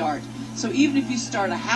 start. So even if you start a half